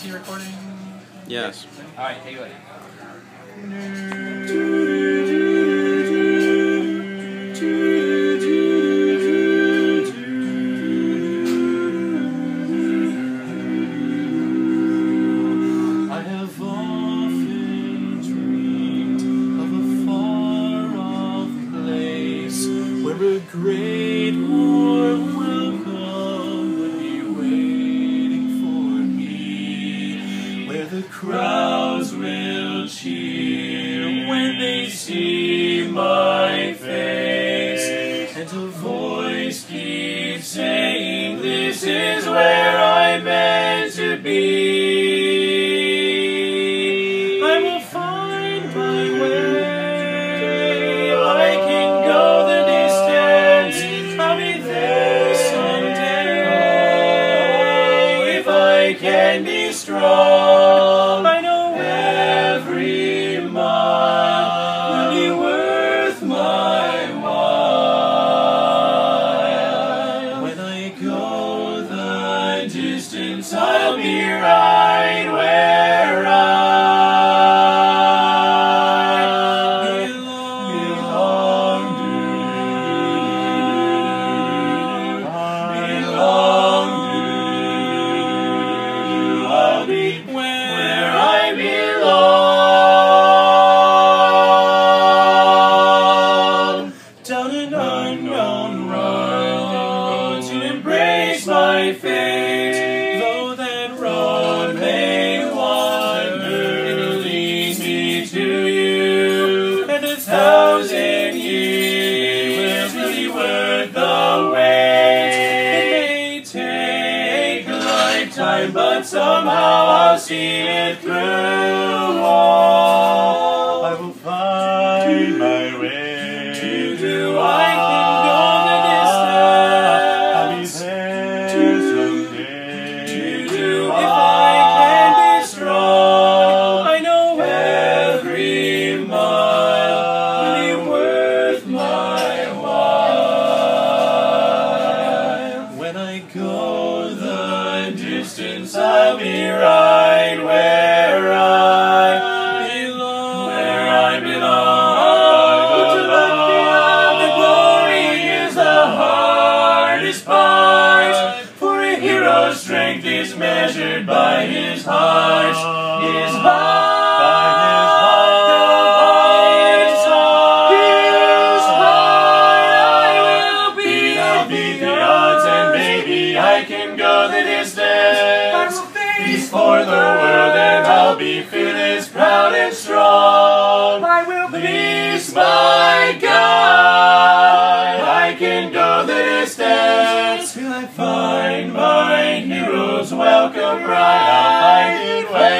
Is he recording? Yes. All right, take it away. I have often dreamed of a far off place where a great warm crowds will cheer when they see my face, and a voice keeps saying, This is where I'm meant to be. I will find my way. I can go the distance. I'll be there someday. If I can be strong, the distance, I'll be right where I belong to. Belong to. I'll be where I belong. Down an unknown road to embrace my fate. Thousand years will be worth the wait. It may take a lifetime, but somehow I'll see it through. I'll be right where I belong. Where I belong. To look beyond the glory is the hardest part. For a hero's strength is measured by his heart. His heart. Before the world, and I'll be fearless, proud, and strong. I will Please, my God, I can go the distance till I find my hero's welcome right.